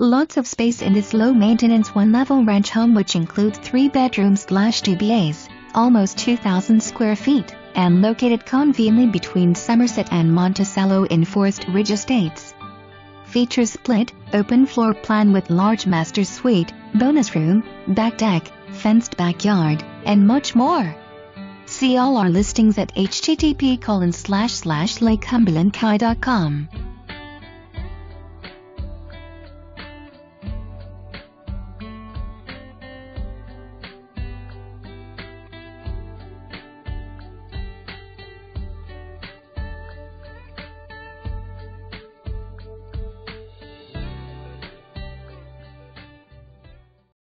Lots of space in this low-maintenance one-level ranch home which includes three bedrooms slash two BAs, almost 2,000 square feet, and located conveniently between Somerset and Monticello in Forest Ridge Estates. Features split, open floor plan with large master suite, bonus room, back deck, fenced backyard, and much more. See all our listings at http colon slash